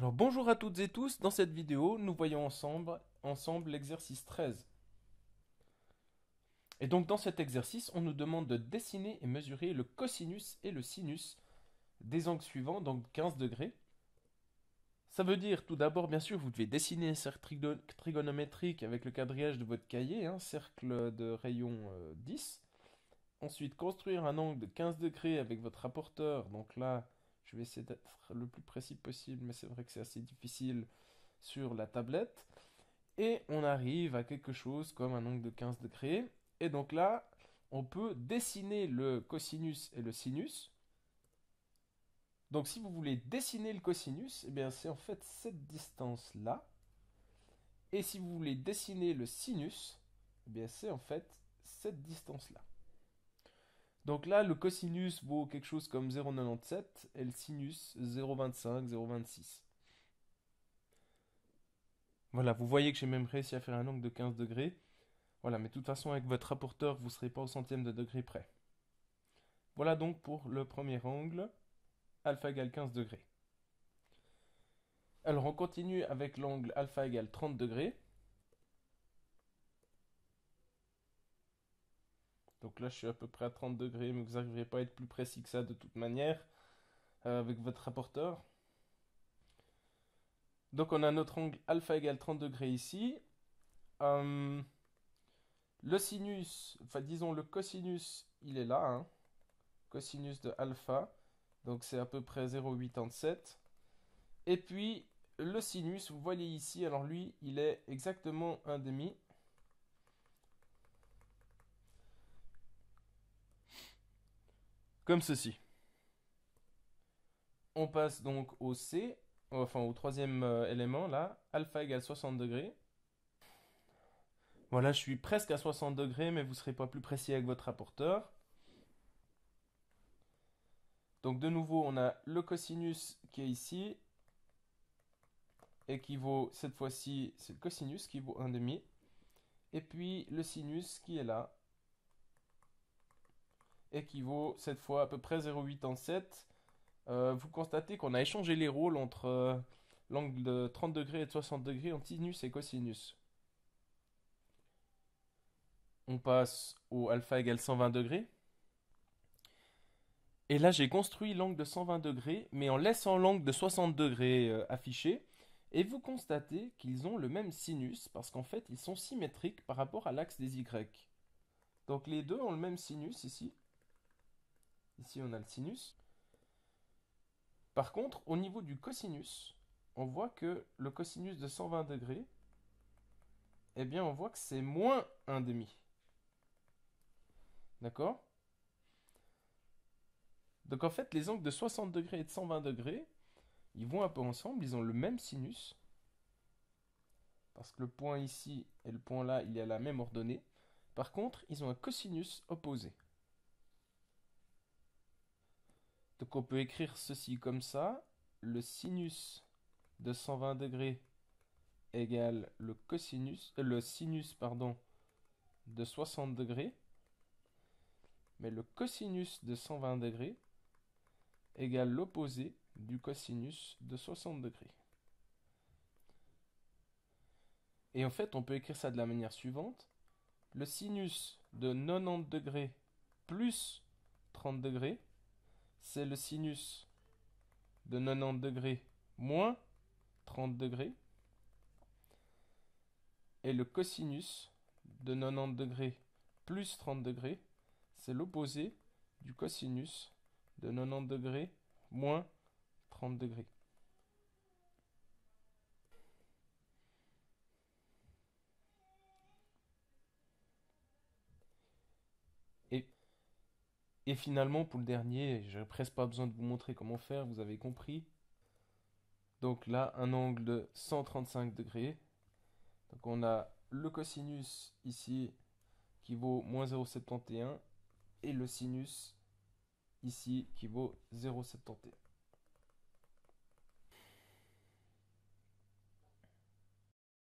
Alors bonjour à toutes et tous, dans cette vidéo, nous voyons ensemble, l'exercice 13. Et donc dans cet exercice, on nous demande de dessiner et mesurer le cosinus et le sinus des angles suivants, donc 15 degrés. Ça veut dire tout d'abord, bien sûr, vous devez dessiner un cercle trigonométrique avec le quadrillage de votre cahier, un cercle de rayon 10. Euh, Ensuite, construire un angle de 15 degrés avec votre rapporteur, donc là, je vais essayer d'être le plus précis possible, mais c'est vrai que c'est assez difficile sur la tablette. Et on arrive à quelque chose comme un angle de 15 degrés. Et donc là, on peut dessiner le cosinus et le sinus. Donc si vous voulez dessiner le cosinus, eh bien c'est en fait cette distance-là. Et si vous voulez dessiner le sinus, eh bien c'est en fait cette distance-là. Donc là, le cosinus vaut quelque chose comme 0,97 et le sinus 0,25, 0,26. Voilà, vous voyez que j'ai même réussi à faire un angle de 15 degrés. Voilà, mais de toute façon, avec votre rapporteur, vous ne serez pas au centième de degré près. Voilà donc pour le premier angle, alpha égale 15 degrés. Alors on continue avec l'angle alpha égale 30 degrés. Donc là, je suis à peu près à 30 degrés, mais vous n'arriverez pas à être plus précis que ça de toute manière euh, avec votre rapporteur. Donc on a notre angle alpha égale 30 degrés ici. Hum, le sinus, enfin disons le cosinus, il est là. Hein. Cosinus de alpha, donc c'est à peu près 0,87. Et puis le sinus, vous voyez ici, alors lui, il est exactement 1,5. Comme ceci. On passe donc au C, enfin au troisième euh, élément là, alpha égale 60 degrés. Voilà, je suis presque à 60 degrés, mais vous ne serez pas plus précis avec votre rapporteur. Donc de nouveau, on a le cosinus qui est ici, et qui vaut, cette fois-ci, c'est le cosinus qui vaut 1,5. Et puis le sinus qui est là, équivaut cette fois à peu près 0,87. Euh, vous constatez qu'on a échangé les rôles entre euh, l'angle de 30 degrés et de 60 degrés en sinus et cosinus. On passe au alpha égale 120 degrés. Et là, j'ai construit l'angle de 120 degrés, mais en laissant l'angle de 60 degrés euh, affiché. Et vous constatez qu'ils ont le même sinus, parce qu'en fait, ils sont symétriques par rapport à l'axe des Y. Donc les deux ont le même sinus ici. Ici, on a le sinus. Par contre, au niveau du cosinus, on voit que le cosinus de 120 degrés, eh bien, on voit que c'est moins 1,5. D'accord? Donc, en fait, les angles de 60 degrés et de 120 degrés, ils vont un peu ensemble, ils ont le même sinus. Parce que le point ici et le point là, il y a la même ordonnée. Par contre, ils ont un cosinus opposé. Donc on peut écrire ceci comme ça. Le sinus de 120 degrés égale le cosinus, euh, le sinus pardon, de 60 degrés. Mais le cosinus de 120 degrés égale l'opposé du cosinus de 60 degrés. Et en fait, on peut écrire ça de la manière suivante. Le sinus de 90 degrés plus 30 degrés c'est le sinus de 90 degrés moins 30 degrés. Et le cosinus de 90 degrés plus 30 degrés, c'est l'opposé du cosinus de 90 degrés moins 30 degrés. Et finalement, pour le dernier, je n'ai presque pas besoin de vous montrer comment faire, vous avez compris. Donc là, un angle de 135 degrés. Donc on a le cosinus ici qui vaut moins 0,71 et le sinus ici qui vaut 0,71.